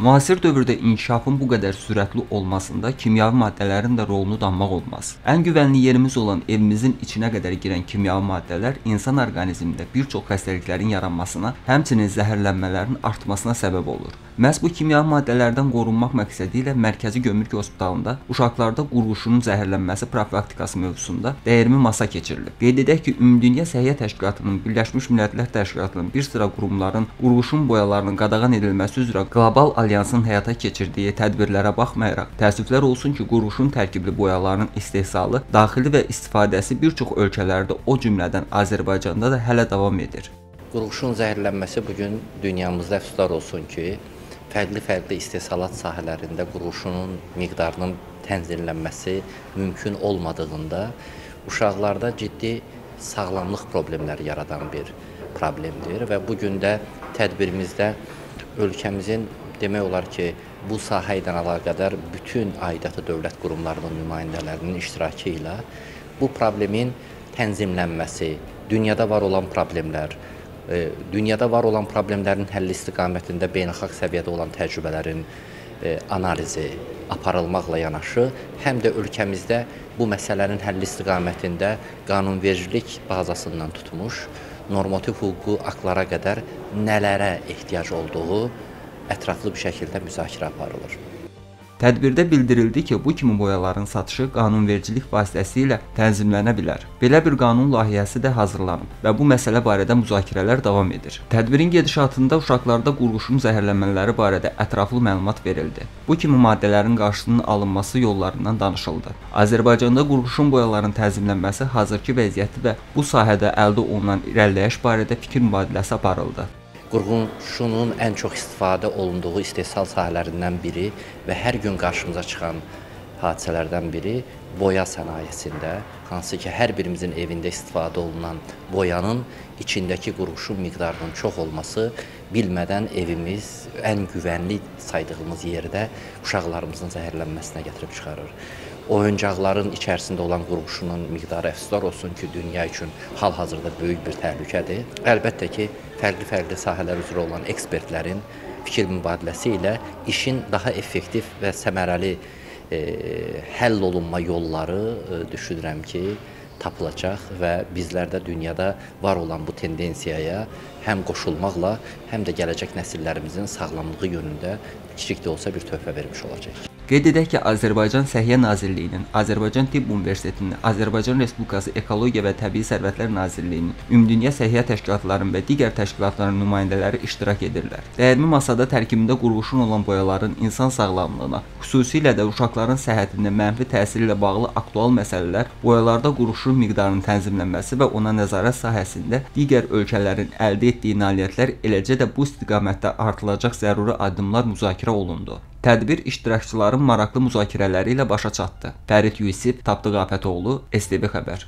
Müasir dövrdə inkişafın bu qədər sürətli olmasında kimyəvi maddələrin də rolunu danmaq olmaz. Ən güvənli yerimiz olan evimizin içinə qədər girən kimyəvi maddələr insan orqanizmində bir çox xəstəliklərin yaranmasına, həmçinin zəhərlənmələrin artmasına səbəb olur. Məhz bu kimyəvi maddələrdən qorunmaq məqsədi ilə Mərkəzi Gömrük Hospitalında uşaqlarda qurğuşunun zəhərlənməsi profilaktikası mövzusunda dəyirmi masa keçirilib. Qeyd edək ki, Ümumdünya Səhiyyə Təşkilatının, Birləşmiş Millətlər Təşkilatının bir sıra qurumların qurğuşun boyalarının qadağan edilməsi üzrə qlobal alyansın həyata keçirdiyi tədbirlərə baxmayaraq, təəssüflər olsun ki, qurğuşun tərkibli boyaların istehsalı, daxili və istifadəsi bir çox ölkələrdə, o cümlədən Azərbaycanda da hələ davam edir. Qurğuşun zəhərlənməsi bu gün dünyamızda əfsuslar olsun ki, fərqli-fərqli istehsalat sahələrində qurğuşunun miqdarının tənzimlənməsi mümkün olmadığında uşaqlarda ciddi sağlamlıq problemləri yaradan bir problemdir və bu gün də tədbirimizdə ölkəmizin demək olar ki, bu sahə ilə əlaqədar bütün aidiyyatı dövlət qurumlarının nümayəndələrinin iştirakı ilə bu problemin tənzimlənməsi, dünyada var olan problemlər, e, dünyada var olan problemlərin həlli istiqamətində beynəlxalq səviyyədə olan təcrübələrin e, analizi aparılmaqla yanaşı, həm də ölkəmizdə bu məsələnin həlli istiqamətində qanunvericilik bazasından tutmuş, normativ hüquqi aktlara qədər nələrə ehtiyac olduğu ətraflı bir şəkildə müzakirə aparılır. Tədbirdə bildirildi ki, bu kimi boyaların satışı qanunvericilik vasitəsilə tənzimlənə bilər. Belə bir qanun layihəsi də hazırlanıb və bu məsələ barədə müzakirələr davam edir. Tədbirin gedişatında uşaqlarda qurğuşun zəhərlənmələri barədə ətraflı məlumat verildi. Bu kimi maddələrin qarşısının alınması yollarından danışıldı. Azərbaycanda qurğuşun boyaların tənzimlənməsi hazırki vəziyyəti və bu sahədə əldə olunan irəliləyiş barədə fikir mübadiləsi aparıldı. Qurğuşunun ən çox istifadə olunduğu istehsal sahələrindən biri və hər gün qarşımıza çıxan hadisələrdən biri boya sənayesində, hansı ki, hər birimizin evində istifadə olunan boyanın içindəki qurğuşun miqdarının çox olması bilmədən evimiz ən güvənli saydığımız yerdə uşaqlarımızın zəhərlənməsinə gətirib çıxarır oyuncaqların içərisində olan qurğuşunun miqdarı əfsuslar olsun ki, dünya üçün hal-hazırda böyük bir təhlükədir. Əlbəttə ki, fərqli-fərqli sahələr üzrə olan ekspertlərin fikir mübadiləsi ilə işin daha effektiv və səmərəli e, həll olunma yolları e, düşünürəm ki, tapılacaq və bizlər də dünyada var olan bu tendensiyaya həm qoşulmaqla, həm də gələcək nəsillərimizin sağlamlığı yönündə kiçik də olsa bir töhfə vermiş olacaq. Qeyd edək ki, Azərbaycan Səhiyyə Nazirliyinin, Azərbaycan Tibb Universitetinin, Azərbaycan Respublikası Ekologiya və Təbii Sərvətlər Nazirliyinin, Ümumdünya Səhiyyə Təşkilatlarının və digər təşkilatların nümayəndələri iştirak edirlər. Dəyirmi masada tərkibində qurğuşun olan boyaların insan sağlamlığına, xüsusilə də uşaqların səhhətinə mənfi təsiri ilə bağlı aktual məsələlər, boyalarda qurğuşun miqdarının tənzimlənməsi və ona nəzarət sahəsində digər ölkələrin əldə etdiyi nailiyyətlər, eləcə də bu istiqamətdə artılacaq zəruri addımlar müzakirə olundu. Tədbir iştirakçıların maraqlı müzakirələri ilə başa çatdı. Fərid Yusif, Tapdıq Afətoğlu, STV xəbər.